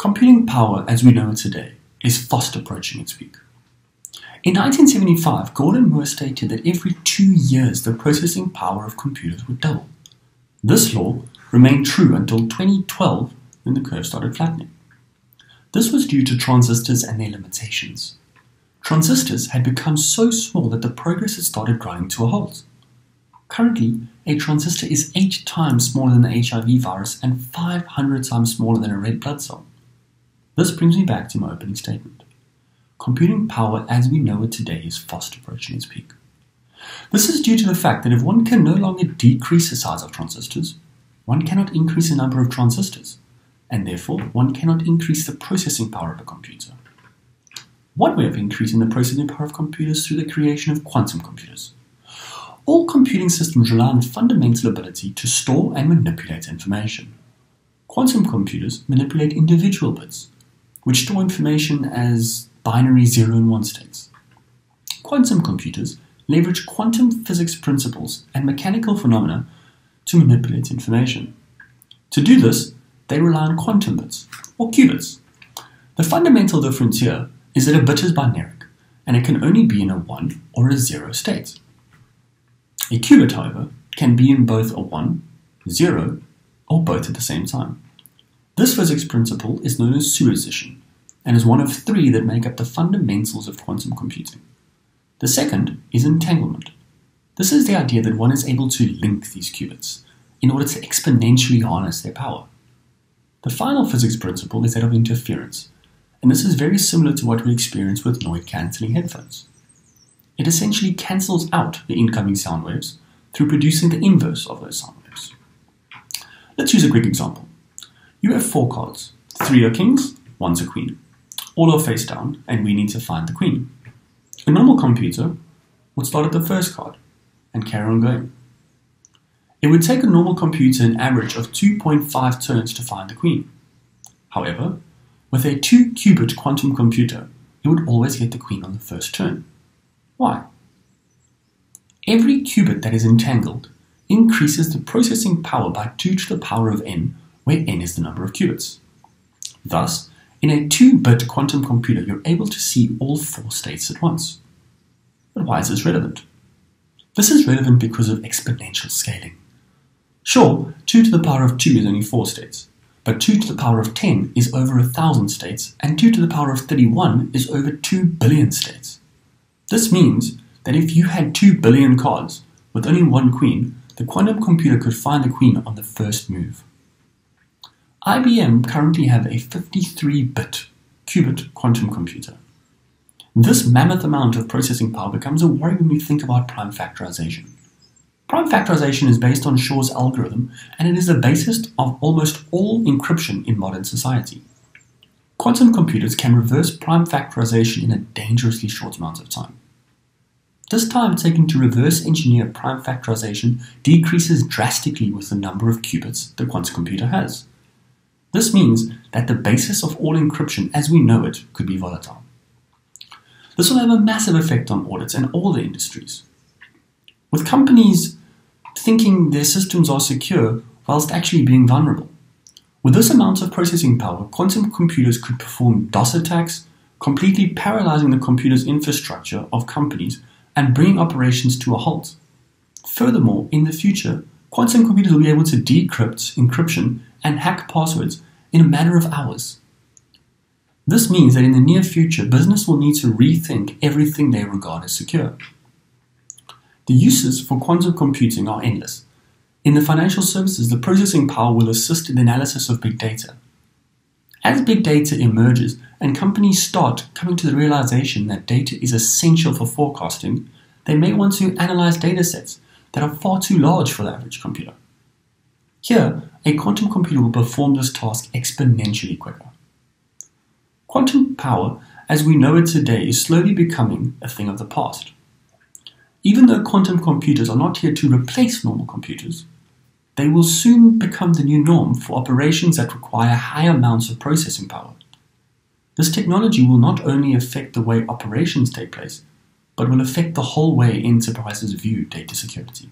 Computing power as we know it today is fast approaching its peak. In 1975, Gordon Moore stated that every two years the processing power of computers would double. This law remained true until 2012 when the curve started flattening. This was due to transistors and their limitations. Transistors had become so small that the progress had started grinding to a halt. Currently, a transistor is 8 times smaller than the HIV virus and 500 times smaller than a red blood cell. This brings me back to my opening statement. Computing power as we know it today is fast approaching its peak. This is due to the fact that if one can no longer decrease the size of transistors, one cannot increase the number of transistors, and therefore one cannot increase the processing power of a computer. One way of increasing the processing power of computers is through the creation of quantum computers. All computing systems rely on fundamental ability to store and manipulate information. Quantum computers manipulate individual bits, which store information as binary 0 and 1 states. Quantum computers leverage quantum physics principles and mechanical phenomena to manipulate information. To do this, they rely on quantum bits, or qubits. The fundamental difference here is that a bit is binary, and it can only be in a 1 or a 0 state. A qubit, however, can be in both a 1, 0, or both at the same time. This physics principle is known as superposition and is one of three that make up the fundamentals of quantum computing. The second is entanglement. This is the idea that one is able to link these qubits in order to exponentially harness their power. The final physics principle is that of interference, and this is very similar to what we experience with noise cancelling headphones. It essentially cancels out the incoming sound waves through producing the inverse of those sound waves. Let's use a quick example. You have four cards. Three are kings, one's a queen. All are face down, and we need to find the queen. A normal computer would start at the first card and carry on going. It would take a normal computer an average of 2.5 turns to find the queen. However, with a 2 qubit quantum computer, it would always get the queen on the first turn. Why? Every qubit that is entangled increases the processing power by 2 to the power of n where n is the number of qubits. Thus, in a 2-bit quantum computer, you're able to see all four states at once. But why is this relevant? This is relevant because of exponential scaling. Sure, 2 to the power of 2 is only 4 states, but 2 to the power of 10 is over 1000 states, and 2 to the power of 31 is over 2 billion states. This means that if you had 2 billion cards with only one queen, the quantum computer could find the queen on the first move. IBM currently have a 53-bit qubit quantum computer. This mammoth amount of processing power becomes a worry when we think about prime factorization. Prime factorization is based on Shor's algorithm, and it is the basis of almost all encryption in modern society. Quantum computers can reverse prime factorization in a dangerously short amount of time. This time taken to reverse engineer prime factorization decreases drastically with the number of qubits the quantum computer has. This means that the basis of all encryption as we know it could be volatile. This will have a massive effect on audits and all the industries. With companies thinking their systems are secure whilst actually being vulnerable. With this amount of processing power, quantum computers could perform DOS attacks, completely paralyzing the computer's infrastructure of companies and bringing operations to a halt. Furthermore, in the future, quantum computers will be able to decrypt encryption and hack passwords in a matter of hours. This means that in the near future, business will need to rethink everything they regard as secure. The uses for quantum computing are endless. In the financial services, the processing power will assist in the analysis of big data. As big data emerges and companies start coming to the realization that data is essential for forecasting, they may want to analyze data sets that are far too large for the average computer. Here, a quantum computer will perform this task exponentially quicker. Quantum power, as we know it today, is slowly becoming a thing of the past. Even though quantum computers are not here to replace normal computers, they will soon become the new norm for operations that require high amounts of processing power. This technology will not only affect the way operations take place, but will affect the whole way enterprises view data security.